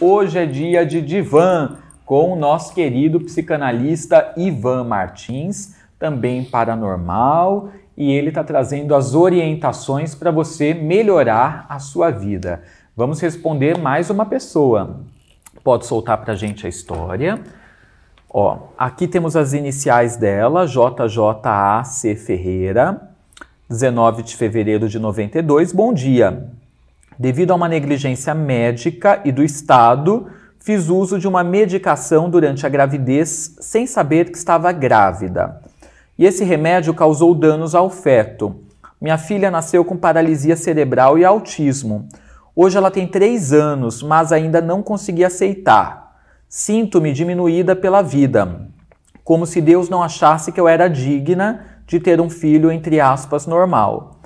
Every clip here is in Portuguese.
Hoje é dia de divã com o nosso querido psicanalista Ivan Martins, também paranormal, e ele está trazendo as orientações para você melhorar a sua vida. Vamos responder mais uma pessoa. Pode soltar para a gente a história. Ó, aqui temos as iniciais dela, JJAC Ferreira, 19 de fevereiro de 92. Bom dia. Devido a uma negligência médica e do Estado, fiz uso de uma medicação durante a gravidez sem saber que estava grávida. E esse remédio causou danos ao feto. Minha filha nasceu com paralisia cerebral e autismo. Hoje ela tem três anos, mas ainda não consegui aceitar. Sinto-me diminuída pela vida, como se Deus não achasse que eu era digna de ter um filho, entre aspas, normal.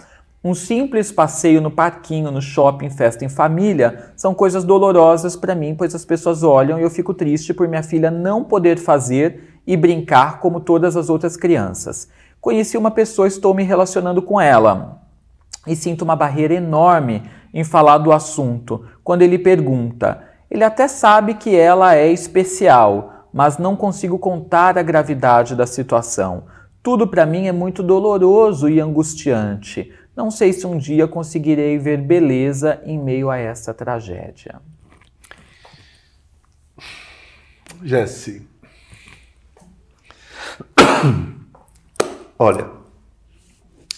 Um simples passeio no parquinho, no shopping, festa em família são coisas dolorosas para mim, pois as pessoas olham e eu fico triste por minha filha não poder fazer e brincar como todas as outras crianças. Conheci uma pessoa, estou me relacionando com ela e sinto uma barreira enorme em falar do assunto. Quando ele pergunta, ele até sabe que ela é especial, mas não consigo contar a gravidade da situação. Tudo para mim é muito doloroso e angustiante. Não sei se um dia conseguirei ver beleza em meio a essa tragédia. Jesse. Olha,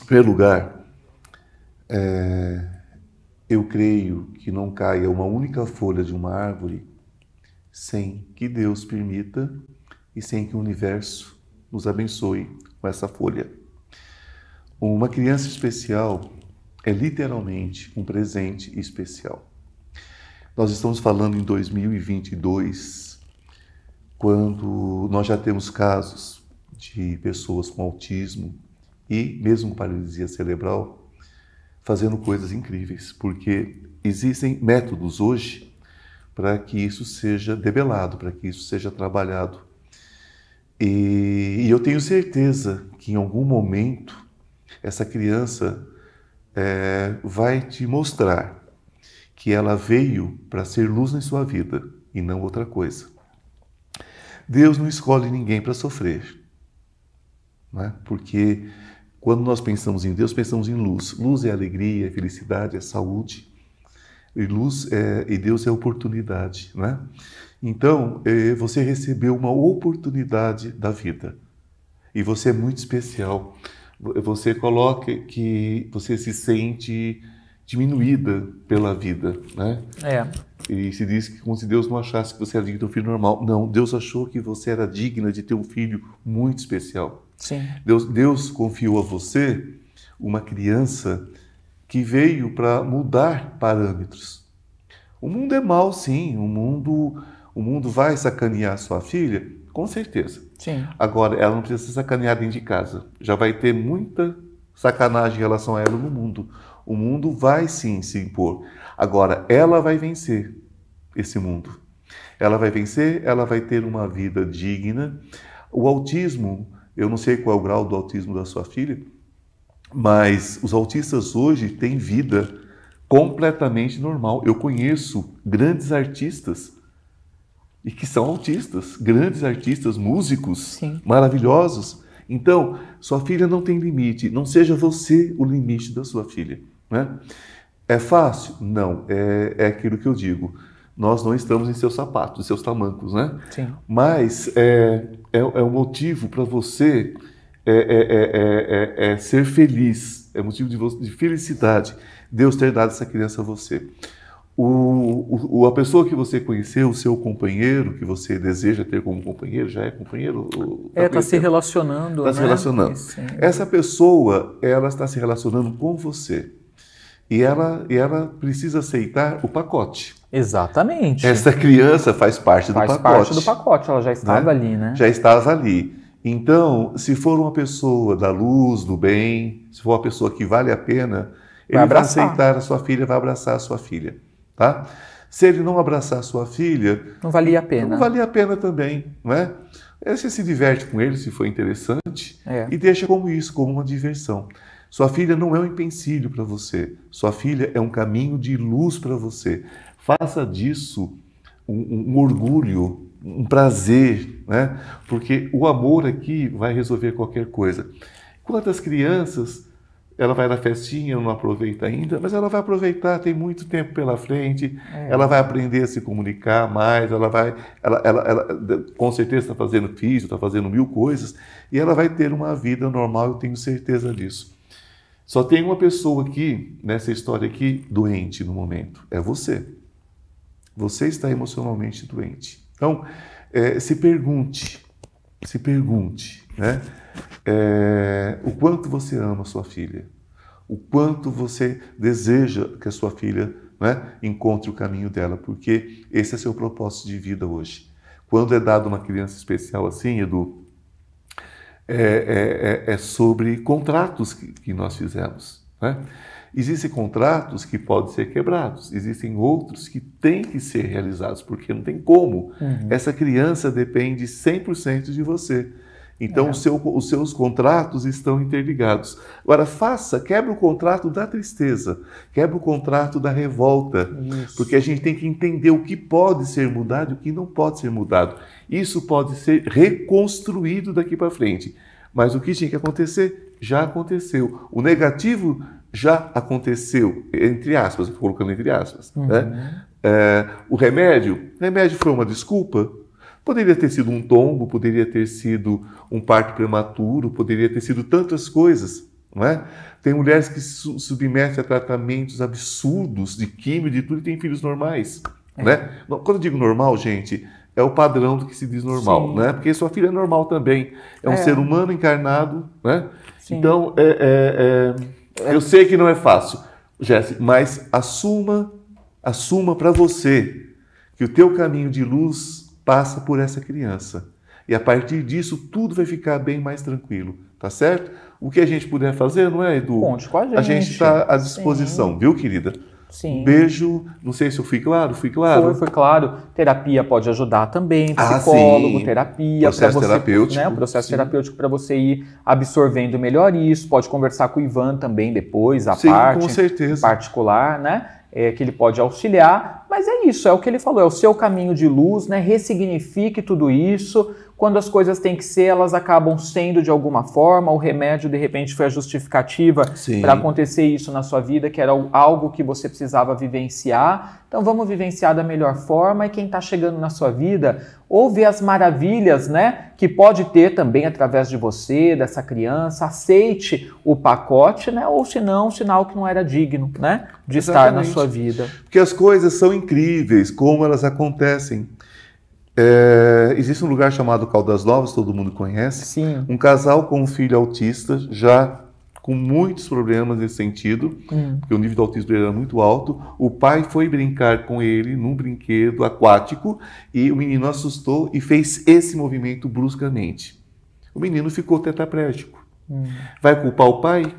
em primeiro lugar, é, eu creio que não caia uma única folha de uma árvore sem que Deus permita e sem que o universo nos abençoe com essa folha. Uma criança especial é literalmente um presente especial. Nós estamos falando em 2022, quando nós já temos casos de pessoas com autismo e mesmo com paralisia cerebral fazendo coisas incríveis, porque existem métodos hoje para que isso seja debelado, para que isso seja trabalhado. E, e eu tenho certeza que em algum momento essa criança é, vai te mostrar que ela veio para ser luz em sua vida e não outra coisa. Deus não escolhe ninguém para sofrer, né? porque quando nós pensamos em Deus, pensamos em luz. Luz é alegria, é felicidade, é saúde. E luz é, e Deus é oportunidade, né? Então, é, você recebeu uma oportunidade da vida e você é muito especial você coloca que você se sente diminuída pela vida, né? É. E se diz que como se Deus não achasse que você era digna de um filho normal. Não, Deus achou que você era digna de ter um filho muito especial. Sim. Deus, Deus confiou a você uma criança que veio para mudar parâmetros. O mundo é mau, sim. O mundo, o mundo vai sacanear sua filha, com certeza. Sim. Agora, ela não precisa ser sacaneada dentro de casa. Já vai ter muita sacanagem em relação a ela no mundo. O mundo vai sim se impor. Agora, ela vai vencer esse mundo. Ela vai vencer, ela vai ter uma vida digna. O autismo, eu não sei qual é o grau do autismo da sua filha, mas os autistas hoje têm vida completamente normal. Eu conheço grandes artistas e que são autistas, grandes artistas, músicos Sim. maravilhosos. Então, sua filha não tem limite, não seja você o limite da sua filha. Né? É fácil? Não, é, é aquilo que eu digo. Nós não estamos em seus sapatos, em seus tamancos, né? Sim. Mas é, é, é um motivo para você é, é, é, ser feliz, é motivo de, de felicidade Deus ter dado essa criança a você. O, o, a pessoa que você conheceu, o seu companheiro, que você deseja ter como companheiro, já é companheiro? Tá é, está se relacionando. Está né? se relacionando. Essa pessoa, ela está se relacionando com você. E ela, e ela precisa aceitar o pacote. Exatamente. Essa criança faz parte faz do pacote. Faz parte do pacote, ela já estava né? ali, né? Já estava ali. Então, se for uma pessoa da luz, do bem, se for uma pessoa que vale a pena, ele vai, vai aceitar a sua filha, vai abraçar a sua filha. Tá? Se ele não abraçar sua filha. Não valia a pena. Não valia a pena também. Não é? Você se diverte com ele, se for interessante, é. e deixa como isso, como uma diversão. Sua filha não é um empecilho para você. Sua filha é um caminho de luz para você. Faça disso um, um orgulho, um prazer, né? Porque o amor aqui vai resolver qualquer coisa. Quantas crianças ela vai na festinha, não aproveita ainda, mas ela vai aproveitar, tem muito tempo pela frente, é. ela vai aprender a se comunicar mais, ela vai, ela, ela, ela com certeza está fazendo físico, está fazendo mil coisas, e ela vai ter uma vida normal, eu tenho certeza disso. Só tem uma pessoa aqui, nessa história aqui, doente no momento, é você. Você está emocionalmente doente. Então, é, se pergunte, se pergunte, né? É, o quanto você ama sua filha, o quanto você deseja que a sua filha né, encontre o caminho dela, porque esse é seu propósito de vida hoje. Quando é dado uma criança especial assim, Edu, é, é, é, é sobre contratos que, que nós fizemos. Né? Existem contratos que podem ser quebrados, existem outros que têm que ser realizados, porque não tem como. Uhum. Essa criança depende 100% de você. Então, é. seu, os seus contratos estão interligados. Agora, faça, quebra o contrato da tristeza, quebra o contrato da revolta, Isso. porque a gente tem que entender o que pode ser mudado e o que não pode ser mudado. Isso pode ser reconstruído daqui para frente. Mas o que tinha que acontecer já aconteceu. O negativo já aconteceu, entre aspas, colocando entre aspas. Uhum. Né? É, o remédio, remédio foi uma desculpa? Poderia ter sido um tombo, poderia ter sido um parto prematuro, poderia ter sido tantas coisas. Não é? Tem mulheres que se submetem a tratamentos absurdos de químio, de tudo, e têm filhos normais. É. Né? Quando eu digo normal, gente, é o padrão do que se diz normal, né? Porque sua filha é normal também. É um é. ser humano encarnado, né? Sim. Então, é, é, é, eu sei que não é fácil, Jesse, mas assuma, assuma para você que o teu caminho de luz passa por essa criança. E a partir disso, tudo vai ficar bem mais tranquilo, tá certo? O que a gente puder fazer, não é, Edu? Conte com a gente. A gente está à disposição, Sim. viu, querida? Sim. Beijo. Não sei se eu fui claro, fui claro. Foi, foi claro. Terapia pode ajudar também, ah, psicólogo, ah, terapia. Processo você, terapêutico. Né, o processo sim. terapêutico para você ir absorvendo melhor isso. Pode conversar com o Ivan também depois, a sim, parte com certeza. particular, né? é, que ele pode auxiliar, mas é isso, é o que ele falou, é o seu caminho de luz, né? Ressignifique tudo isso. Quando as coisas têm que ser, elas acabam sendo de alguma forma. O remédio, de repente, foi a justificativa para acontecer isso na sua vida, que era algo que você precisava vivenciar. Então vamos vivenciar da melhor forma. E quem está chegando na sua vida, ouve as maravilhas, né? Que pode ter também através de você, dessa criança. Aceite o pacote, né? Ou se não, sinal que não era digno, né? De Exatamente. estar na sua vida. Porque as coisas são incríveis, como elas acontecem. É, existe um lugar chamado Caldas Novas, todo mundo conhece. Sim. Um casal com um filho autista, já com muitos problemas nesse sentido, hum. porque o nível de autismo dele era muito alto. O pai foi brincar com ele num brinquedo aquático e o menino assustou e fez esse movimento bruscamente. O menino ficou tetraplégico. Hum. Vai culpar o pai?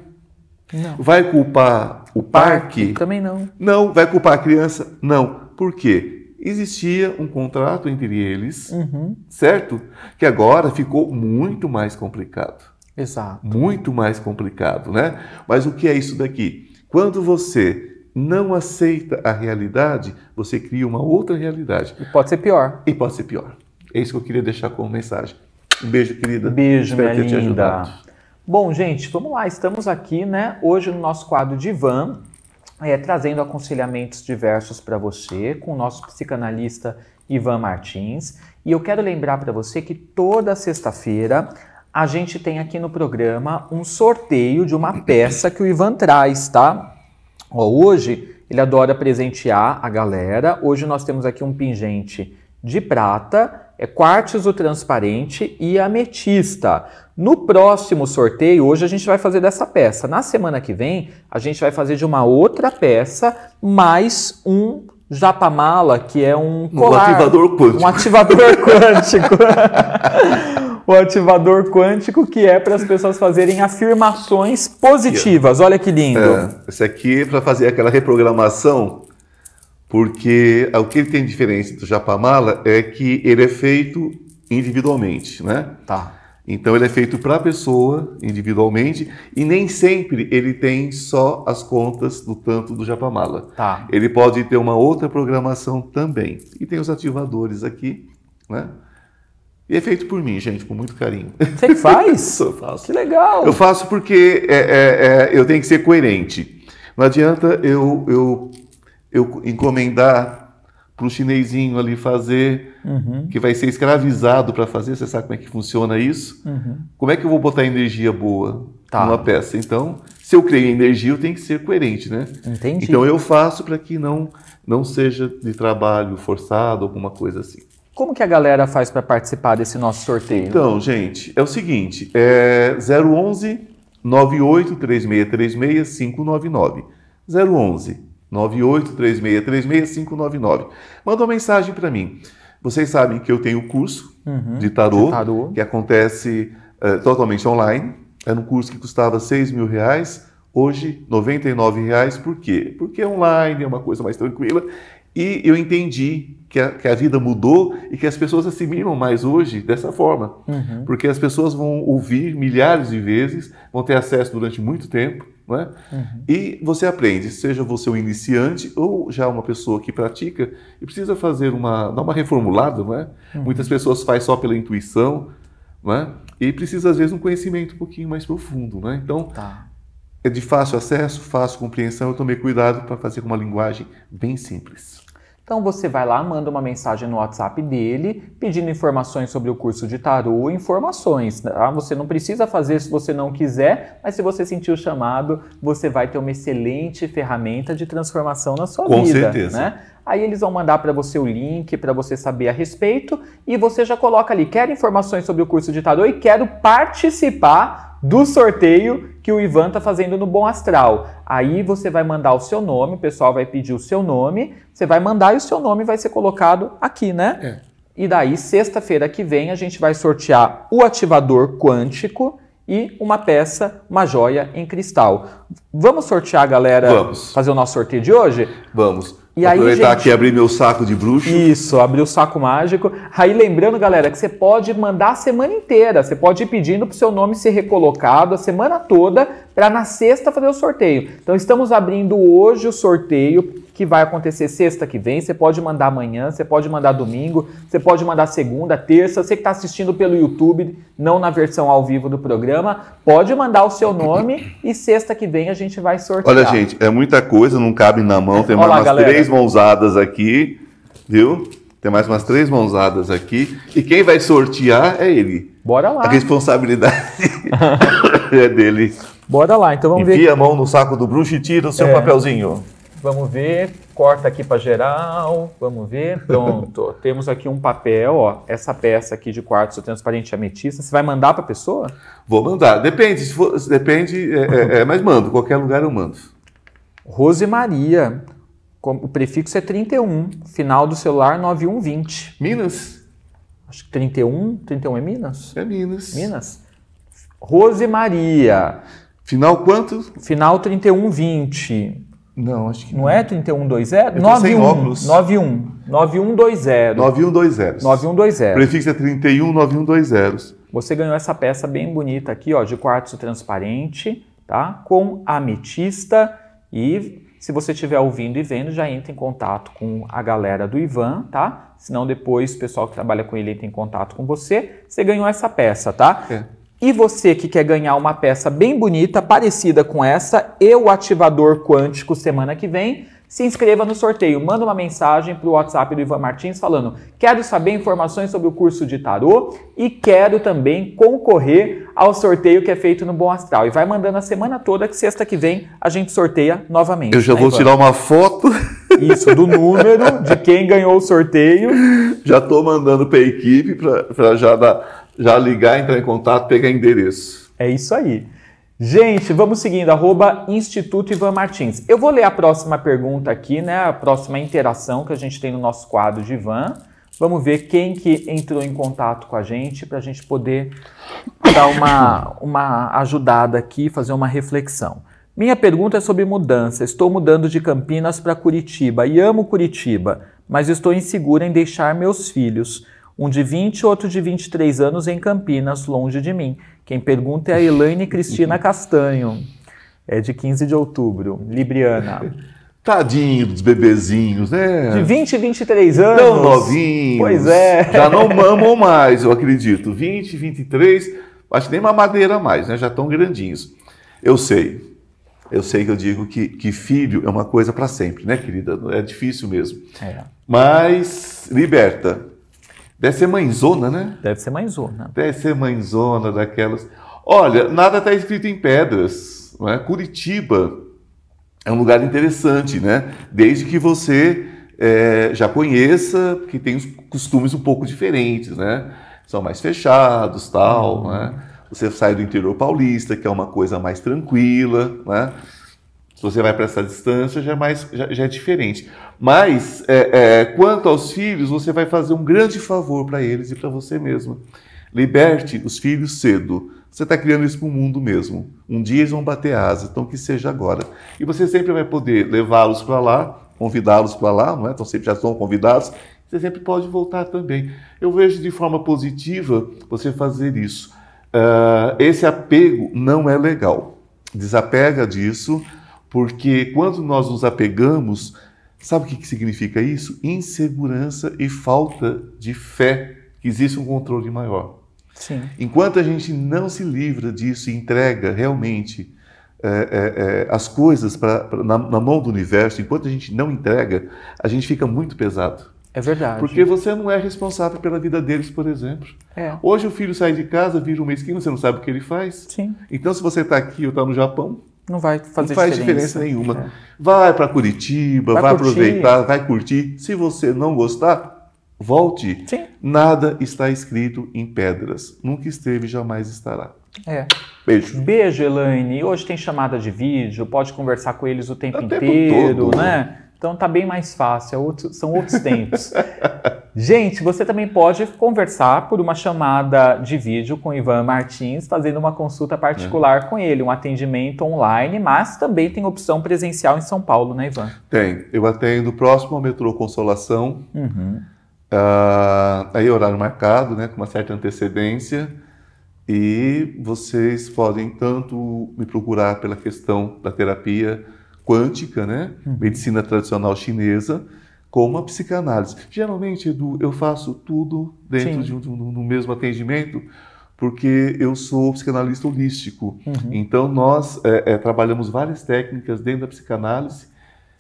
Não. Vai culpar o parque? parque? Também não. Não. Vai culpar a criança? Não. Por quê? Existia um contrato entre eles, uhum. certo? Que agora ficou muito mais complicado. Exato. Muito mais complicado, né? Mas o que é isso daqui? Quando você não aceita a realidade, você cria uma outra realidade. E pode ser pior. E pode ser pior. É isso que eu queria deixar como mensagem. Um beijo, querida. Beijo, Espero minha ter linda. Te Bom, gente, vamos lá. Estamos aqui, né? Hoje no nosso quadro de Van é, trazendo aconselhamentos diversos para você com o nosso psicanalista Ivan Martins. E eu quero lembrar para você que toda sexta-feira a gente tem aqui no programa um sorteio de uma peça que o Ivan traz, tá? Ó, hoje ele adora presentear a galera. Hoje nós temos aqui um pingente de prata, é quartzo transparente e ametista. No próximo sorteio, hoje a gente vai fazer dessa peça. Na semana que vem, a gente vai fazer de uma outra peça, mais um japamala, que é um colar. Um ativador quântico. Um ativador quântico. o ativador quântico que é para as pessoas fazerem afirmações positivas. Olha que lindo. É, esse aqui é para fazer aquela reprogramação, porque o que ele tem diferente do japamala é que ele é feito individualmente, né? Tá. Então ele é feito para a pessoa individualmente e nem sempre ele tem só as contas do tanto do Japamala. Tá. Ele pode ter uma outra programação também. E tem os ativadores aqui, né? E é feito por mim, gente, com muito carinho. Você que faz? Eu faço. Que legal. Eu faço porque é, é, é, eu tenho que ser coerente. Não adianta eu, eu, eu encomendar para o chinesinho ali fazer, Uhum. que vai ser escravizado para fazer. Você sabe como é que funciona isso? Uhum. Como é que eu vou botar energia boa Tá. numa peça? Então, se eu criei energia, eu tenho que ser coerente, né? Entendi. Então eu faço para que não não seja de trabalho forçado, alguma coisa assim. Como que a galera faz para participar desse nosso sorteio? Então, gente, é o seguinte, é 011 983636 599. 011 983636 599. Manda uma mensagem para mim. Vocês sabem que eu tenho um curso Uhum. de tarô, De tarô. que acontece eh, totalmente online. Era um curso que custava 6 mil reais, hoje 99 reais. Por quê? Porque é online, é uma coisa mais tranquila. E eu entendi que a, que a vida mudou e que as pessoas assimilam mais hoje dessa forma. Uhum. Porque as pessoas vão ouvir milhares de vezes, vão ter acesso durante muito tempo, é? Uhum. E você aprende, seja você um iniciante ou já uma pessoa que pratica e precisa fazer uma, dar uma reformulada, não é? Muitas pessoas fazem só pela intuição, é? E precisa às vezes um conhecimento um pouquinho mais profundo, é? Então Tá. é de fácil acesso, fácil compreensão. Eu tomei cuidado para fazer com uma linguagem bem simples. Então você vai lá, manda uma mensagem no WhatsApp dele, pedindo informações sobre o curso de tarô, informações. Tá? Você não precisa fazer se você não quiser, mas se você sentir o chamado, você vai ter uma excelente ferramenta de transformação na sua Com vida. certeza. Né? Aí eles vão mandar para você o link para você saber a respeito e você já coloca ali, quero informações sobre o curso de tarô e quero participar do sorteio que o Ivan tá fazendo no Bom Astral. Aí você vai mandar o seu nome, o pessoal vai pedir o seu nome, você vai mandar e o seu nome vai ser colocado aqui, né? É. E daí, sexta-feira que vem, a gente vai sortear o ativador quântico e uma peça, uma joia em cristal. Vamos sortear, galera? Vamos. Fazer o nosso sorteio de hoje? Vamos. E aí, aproveitar gente- aqui e abrir meu saco de bruxo. Isso, abrir o saco mágico. Aí lembrando, galera, que você pode mandar a semana inteira. Você pode ir pedindo para o seu nome ser recolocado a semana toda para na sexta fazer o sorteio. Então estamos abrindo hoje o sorteio que vai acontecer sexta que vem. Você pode mandar amanhã, você pode mandar domingo, você pode mandar segunda, terça. Você que está assistindo pelo YouTube, não na versão ao vivo do programa, pode mandar o seu nome e sexta que vem a gente vai sortear. Olha, gente, é muita coisa, não cabe na mão. Tem mais lá, umas galera. três mãozadas aqui, viu? Tem mais umas três mãozadas aqui. E quem vai sortear é ele. Bora lá. A responsabilidade é dele. Bora lá. Então vamos ver Enfia a mão no saco do bruxo e tira o seu É. papelzinho. Vamos ver, corta aqui para geral, vamos ver, pronto. Temos aqui um papel, ó, essa peça aqui de quartzo transparente ametista. Você vai mandar para a pessoa? Vou mandar. Depende, se for, depende, é, é, é, mas mando. Qualquer lugar eu mando. Rose Maria, com- o prefixo é 31, final do celular 9120. Minas? Acho que 31, 31 é Minas? É Minas. Minas? Rose Maria, Final quanto? final 3120. Não, acho que Não é 3120? Eu tô sem óculos. 91. 9120. 9120. 9120. Prefixo é 31 9120. Você ganhou essa peça bem bonita aqui, ó, de quartzo transparente, tá? Com ametista e se você estiver ouvindo e vendo, já entra em contato com a galera do Ivan, tá? Senão depois o pessoal que trabalha com ele entra em contato com você. Você ganhou essa peça, tá? É. E você que quer ganhar uma peça bem bonita, parecida com essa, e o ativador quântico semana que vem, se inscreva no sorteio. Manda uma mensagem para o WhatsApp do Ivan Martins falando: quero saber informações sobre o curso de tarô e quero também concorrer ao sorteio que é feito no Bom Astral. E vai mandando a semana toda que sexta que vem a gente sorteia novamente. Eu já né, vou Ivan? tirar uma foto. Isso do número de quem ganhou o sorteio. Já estou mandando para a equipe para já, dar- já ligar, entrar em contato, pegar endereço. É isso aí. Gente, vamos seguindo, arroba Instituto Ivan Martins. Eu vou ler a próxima pergunta aqui, né? A próxima interação que a gente tem no nosso quadro de Ivan. Vamos ver quem que entrou em contato com a gente para a gente poder dar uma, uma ajudada aqui, fazer uma reflexão. Minha pergunta é sobre mudança. Estou mudando de Campinas para Curitiba e amo Curitiba, mas estou insegura em deixar meus filhos. Um de 20, outro de 23 anos em Campinas, longe de mim. Quem pergunta é a Elaine Cristina Castanho. É de 15 de outubro. Libriana. Tadinho dos bebezinhos, né? De 20 e 23 anos. Tão novinhos. Pois é. Já não mamam mais, eu acredito. 20, 23, acho que nem mamadeira mais, né? Já estão grandinhos. Eu sei. Eu sei que eu digo que, que filho é uma coisa para sempre, né, querida? É difícil mesmo. É. Mas liberta. Deve ser mãezona, né? Deve ser mãezona. Deve ser mãezona daquelas. Olha, nada está escrito em pedras. Não é? Curitiba é um lugar interessante, né? Desde que você é, já conheça, que tem os costumes um pouco diferentes, né? São mais fechados, tal, uhum. né? Você sai do interior paulista, que é uma coisa mais tranquila, né? Se você vai para essa distância, já é, mais, já, já é diferente. Mas, é, é, quanto aos filhos, você vai fazer um grande favor para eles e para você mesmo. Liberte os filhos cedo. Você está criando isso para o mundo mesmo. Um dia eles vão bater asa, então que seja agora. E você sempre vai poder levá-los para lá, convidá-los para lá, não é? Então sempre já estão convidados. Você sempre pode voltar também. Eu vejo de forma positiva você fazer isso. Uh, esse apego não é legal. Desapega disso, porque quando nós nos apegamos, sabe o que, que significa isso? Insegurança e falta de fé que existe um controle maior. Sim. Enquanto a gente não se livra disso e entrega realmente é, é, é, as coisas pra, pra na, na, mão do universo, enquanto a gente não entrega, a gente fica muito pesado. É verdade. Porque você não é responsável pela vida deles, por exemplo. É. Hoje o filho sai de casa, vira um mesquinho, você não sabe o que ele faz. Sim. Então, se você está aqui ou está no Japão, não vai fazer não faz diferença, diferença nenhuma. É. Vai para Curitiba, vai, vai aproveitar, vai curtir. Se você não gostar, volte. Sim. Nada está escrito em pedras. Nunca esteve, jamais estará. É. Beijo. Beijo, Elaine. Hoje tem chamada de vídeo, pode conversar com eles o tempo, O inteiro, né? Então tá bem mais fácil, é outro- são outros tempos. Gente, você também pode conversar por uma chamada de vídeo com o Ivan Martins, fazendo uma consulta particular com ele, um atendimento online, mas também tem opção presencial em São Paulo, né, Ivan? Tem. Eu atendo próximo ao metrô Consolação. Uhum. Ah, aí horário marcado, né, com uma certa antecedência. E vocês podem tanto me procurar pela questão da terapia quântica, né, medicina tradicional chinesa, como a psicanálise. Geralmente, Edu, eu faço tudo dentro Sim. de um, no mesmo atendimento, porque eu sou psicanalista holístico. Uhum. Então, nós é, é, trabalhamos várias técnicas dentro da psicanálise,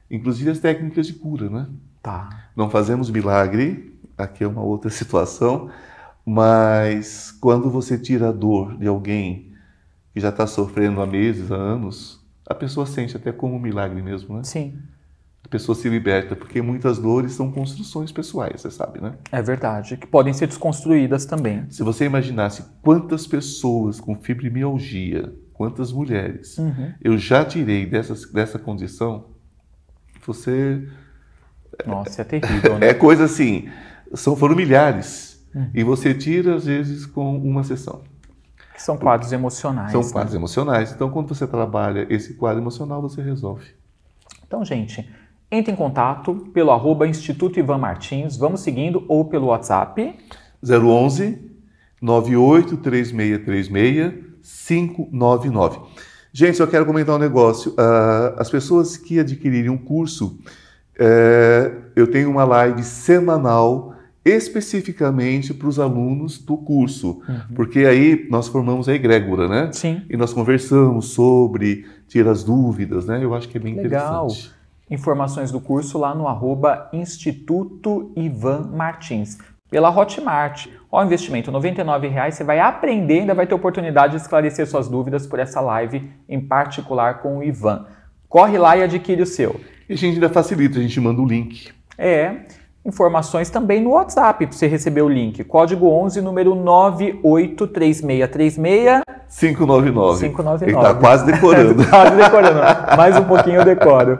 inclusive as técnicas de cura, né? Tá. Não fazemos milagre, aqui é uma outra situação, mas quando você tira a dor de alguém que já está sofrendo há meses, há anos, a pessoa sente até como um milagre mesmo, né? Sim, A pessoa se liberta, porque muitas dores são construções pessoais, você sabe, né? é verdade. Que podem ser desconstruídas também. Se você imaginasse quantas pessoas com fibromialgia, quantas mulheres Uhum. eu já tirei dessas, dessa condição, você Nossa, é terrível, né? É coisa assim, são, foram milhares. Uhum. E você tira, às vezes, com uma sessão. Que são quadros emocionais. São né? quadros emocionais. Então, quando você trabalha esse quadro emocional, você resolve. Então, gente, entre em contato pelo arroba Instituto Ivan Martins, vamos seguindo, ou pelo WhatsApp. 011 983636 599. Gente, eu quero comentar um negócio. Ah, as pessoas que adquirirem um curso, eh, eu tenho uma live semanal especificamente para os alunos do curso, porque aí nós formamos a egrégora, né? Sim. E nós conversamos sobre, tira as dúvidas, né? Eu acho que é bem Legal. interessante. Informações do curso lá no arroba Instituto Ivan Martins. Pela Hotmart. Ó, o investimento, 99 reais, você vai aprender ainda vai ter oportunidade de esclarecer suas dúvidas por essa live em particular com o Ivan. Corre lá e adquire o seu. E a gente ainda facilita, a gente manda o link. É, informações também no WhatsApp para você receber o link. Código 11, número 983636 599. 599. Ele está quase decorando. Quase decorando. Mais um pouquinho eu decoro.